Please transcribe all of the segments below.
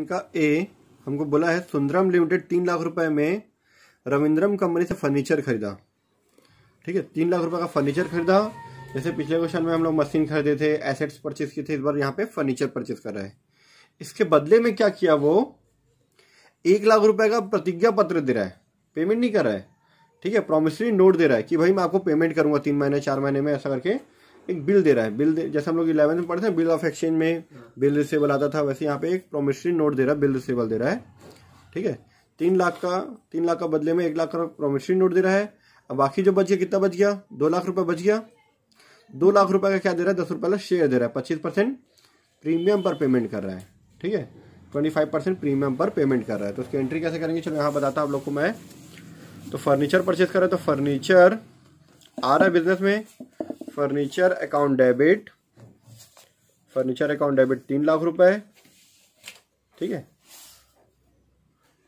इनका ए हमको बोला है सुंदरम लिमिटेड तीन लाख रुपए में रविंद्रम कंपनी से फर्नीचर खरीदा। ठीक है, तीन लाख रुपए का फर्नीचर खरीदा। जैसे पिछले क्वेश्चन में हम लोग मशीन खरीदे थे एसेट्स परचेज किए थे, इस बार यहाँ पे फर्नीचर परचेज कर रहे हैं। इसके बदले में क्या किया वो? एक लाख रुपए का प्रतिज्ञा पत्र दे रहा है पेमेंट नहीं कर रहा है। ठीक है प्रोमिसरी नोट दे रहा है कि भाई मैं आपको पेमेंट करूँगा तीन महीने, चार महीने में, ऐसा करके। एक बिल दे रहा है। बिल जैसे हम लोग इलेवन में पढ़ते हैं, बिल ऑफ़ एक्सचेंज में बिल रिसेबल आता था, वैसे यहाँ पे एक प्रोमिसरी नोट दे रहा है, बिल रिसेबल दे रहा है। ठीक है? तीन लाख का, तीन लाख का बदले में एक लाख का प्रोमिसरी नोट दे रहा है। अब बाकी जो बच गया, कितना बच गया? दो लाख रुपए बच गया। दो लाख रुपए का क्या दे रहा है? दस रुपए का शेयर दे रहा है। पच्चीस प्रीमियम पर पेमेंट कर रहा है। ठीक है? ट्वेंटी फाइव परसेंट प्रीमियम पर पेमेंट कर रहा है। तो उसकी एंट्री कैसे करेंगे? चलो यहाँ बताता आप लोग को मैं। तो फर्नीचर परचेज कर रहा है तो फर्नीचर आ रहा है बिज़नेस में। Furniture account debit, furniture account debit तीन लाख रुपए, ठीक है?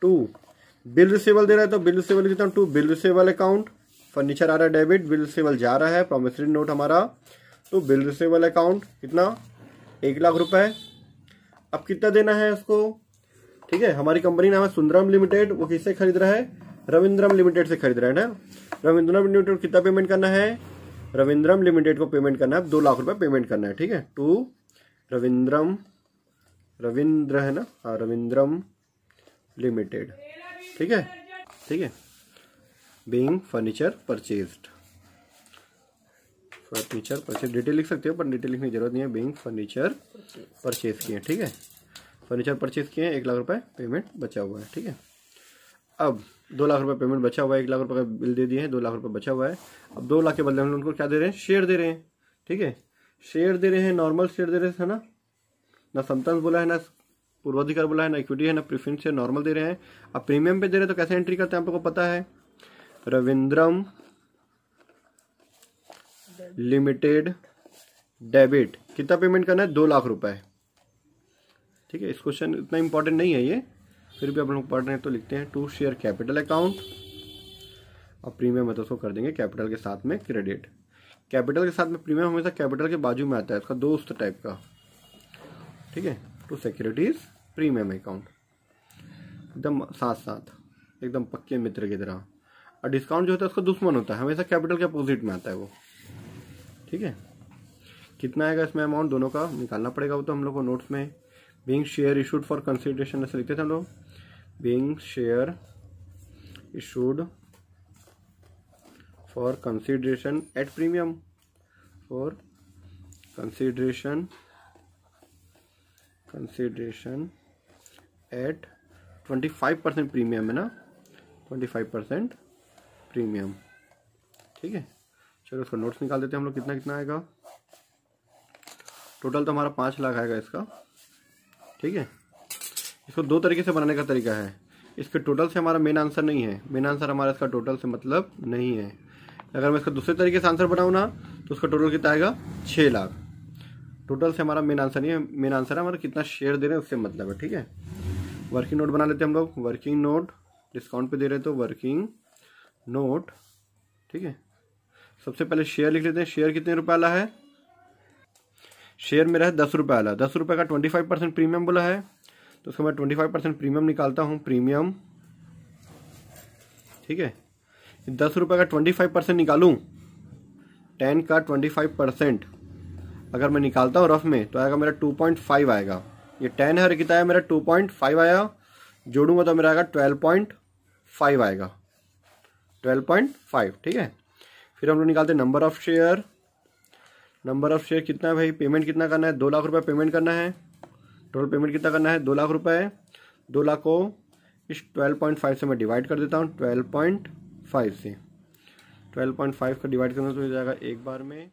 टू, बिल रिसेबल दे रहा है तो बिल रिसेबल कितना? To, bill receivable account, furniture आ रहा है डेबिट, बिल रिसेबल जा रहा है प्रोमिसरी नोट हमारा तो बिल रिसेबल अकाउंट कितना? एक लाख रुपए। अब कितना देना है उसको? ठीक है, हमारी कंपनी नाम है सुंदरम लिमिटेड, वो किससे खरीद रहा है? रविंद्रम लिमिटेड से खरीद रहा है ना? रविंद्रम लिमिटेड कितना पेमेंट करना है? रविंद्रम लिमिटेड को पेमेंट करना है दो लाख रुपए पेमेंट करना है, ठीक है? टू, रविंद्रम, रविंद्र है ना? हाँ रविंद्रम लिमिटेड, ठीक है? ठीक है? Being furniture purchased furniture purchase detail लिख सकते हो, पर डिटेल लिखने की ज़रूरत नहीं है। बींग फर्नीचर परचेज किए ठीक है? फर्नीचर परचेज किए एक लाख रुपए पेमेंट बचा हुआ है, ठीक है? अब दो लाख रुपए पेमेंट बचा हुआ है, एक लाख रुपए का बिल दे दिए हैं, दो लाख रुपए बचा हुआ है। अब दो लाख के बदले हम उनको क्या दे रहे हैं? शेयर दे रहे हैं, ठीक है? शेयर दे रहे हैं नॉर्मल शेयर दे रहे हैं ना? ना समतंस बोला है, ना पूर्वाधिकार बोला है, ना इक्विटी है, ना प्रिफरेंस है नॉर्मल दे रहे हैं। अब प्रीमियम पे दे रहे हैं तो कैसे एंट्री करते हैं, आप लोग को पता है? रविंद्रम लिमिटेड डेबिट कितना पेमेंट करना है? दो लाख रुपए। ठीक है, इस क्वेश्चन इतना इंपॉर्टेंट नहीं है ये। फिर भी आप लोग पढ़ रहे हैं तो लिखते हैं टू शेयर कैपिटल अकाउंट। और प्रीमियम तो उसको कर देंगे कैपिटल के साथ में क्रेडिट। कैपिटल के साथ में प्रीमियम हमेशा कैपिटल के बाजू में आता है, उसका दोस्त टाइप का। ठीक है? To securities, premium account. एकदम साथ साथ एकदम पक्के मित्र की तरह। और डिस्काउंट जो होता है उसका दुश्मन होता है, हमेशा कैपिटल के अपोजिट में आता है वो। ठीक है? कितना आएगा इसमें अमाउंट दोनों का निकालना पड़ेगा वो तो हम लोग को नोट्स में। Being share issued for consideration ऐसे लिखते थे हम लोग। Being share issued for consideration at premium for consideration consideration at twenty five percent premium है ना? ट्वेंटी फाइव परसेंट प्रीमियम ठीक है? चलो उसका नोट्स निकाल देते हैं हम लोग, कितना कितना आएगा? टोटल तो हमारा पाँच लाख आएगा इसका। ठीक है? इसको दो तरीके से बनाने का तरीका है। इसके टोटल से हमारा मेन आंसर नहीं है। मेन आंसर हमारा इसका टोटल से मतलब नहीं है। अगर मैं इसका दूसरे तरीके से आंसर बनाऊँ ना तो उसका टोटल कितना आएगा? छः लाख। टोटल से हमारा मेन आंसर नहीं है। मेन आंसर है हमारा कितना शेयर दे रहे हैं उससे मतलब है, ठीक है? वर्किंग नोट बना लेते हैं हम लोग। वर्किंग नोट डिस्काउंट पे दे रहे हैं तो वर्किंग नोट ठीक है? सबसे पहले शेयर लिख लेते हैं। शेयर कितने रुपये वाला है? शेयर मेरा है दस रुपये वाला। दस रुपये का ट्वेंटी फाइव परसेंट प्रीमियम बोला है। तो उसको मैं ट्वेंटी फाइव परसेंट प्रीमियम निकालता हूँ। प्रीमियम ठीक है? दस रुपये का ट्वेंटी फाइव परसेंट निकालूँ। टेन का ट्वेंटी फाइव परसेंट अगर मैं निकालता हूँ रफ में तो आएगा मेरा टू पॉइंट फाइव आएगा। ये टेन है कितना है, मेरा टू पॉइंट फाइव आया। जोड़ूँगा तो मेरा आएगा ट्वेल्व पॉइंट फाइव आएगा। ट्वेल्व पॉइंट फाइव ठीक है? फिर हम लोग निकालते हैं number of share number of share कितना है भाई? पेमेंट कितना करना है? दो लाख रुपये पेमेंट करना है। टोटल पेमेंट कितना करना है? दो लाख रुपए दो लाख को इस ट्वेल्व पॉइंट फाइव से मैं डिवाइड कर देता हूँ। ट्वेल्व पॉइंट फाइव से। ट्वेल्व पॉइंट फाइव का डिवाइड करना तो हो जाएगा एक बार में